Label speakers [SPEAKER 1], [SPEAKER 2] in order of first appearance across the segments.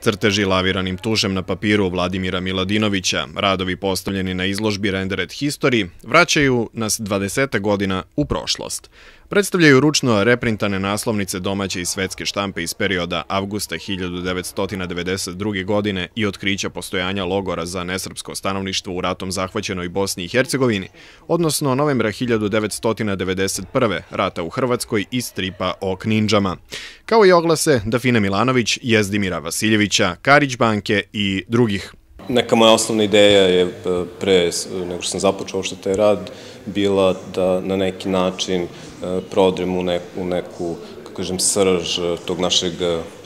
[SPEAKER 1] Crteži laviranim tušem na papiru Vladimira Miladinovića, radovi postavljeni na izložbi Rendered History, vraćaju nas 20 godina u prošlost. Predstavljaju ručno reprintane naslovnice domaće i svetske štampe iz perioda avgusta 1992. godine i otkrića postojanja logora za nesrpsko stanovništvo u ratom zahvaćenoj Bosni i Hercegovini, odnosno novembra 1991. rata u Hrvatskoj i stripa o kninđama, kao i oglase Dafine Milanović, Jezdimira Vasiljevića, Karić banke i drugih.
[SPEAKER 2] Neka moja osnovna ideja je e, pre nego što sam započeo što taj rad bila da na neki način e, prodrem u neku, u neku kako kažem, srž tog našeg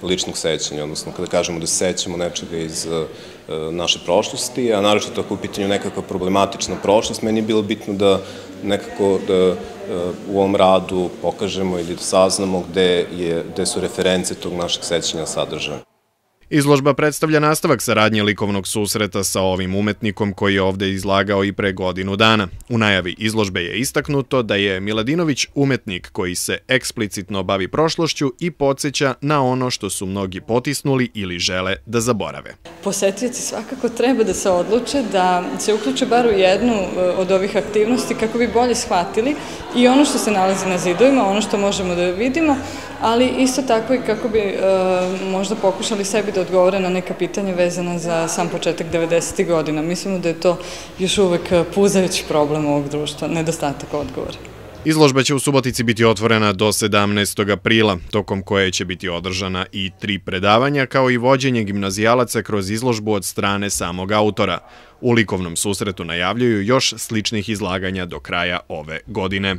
[SPEAKER 2] ličnog sećanja, odnosno kada kažemo da sećamo nečega iz e, naše prošlosti, a naročito ako u pitanju nekakva problematična prošlost, meni je bilo bitno da nekako da u ovom radu pokažemo ili da saznamo gde, je, gde su reference tog našeg sećanja sadržane.
[SPEAKER 1] Izložba predstavlja nastavak saradnje likovnog susreta sa ovim umetnikom koji je ovde izlagao i pre godinu dana. U najavi izložbe je istaknuto da je Miladinović umetnik koji se eksplicitno bavi prošlošću i podsjeća na ono što su mnogi potisnuli ili žele da zaborave.
[SPEAKER 3] Posetioci svakako treba da se odluče da se uključe bar u jednu e, od ovih aktivnosti kako bi bolje shvatili i ono što se nalazi na zidovima, ono što možemo da vidimo, ali isto tako i kako bi e, možda pokušali sebi da odgovore na neka pitanja vezana za sam početak 90. godina. Mislimo da je to još uvek puzajući problem ovog društva, nedostatak odgovora.
[SPEAKER 1] Izložba će u Subotici biti otvorena do 17. aprila, tokom koje će biti održana i tri predavanja, kao i vođenje gimnazijalaca kroz izložbu od strane samog autora. U likovnom susretu najavljuju još sličnih izlaganja do kraja ove godine.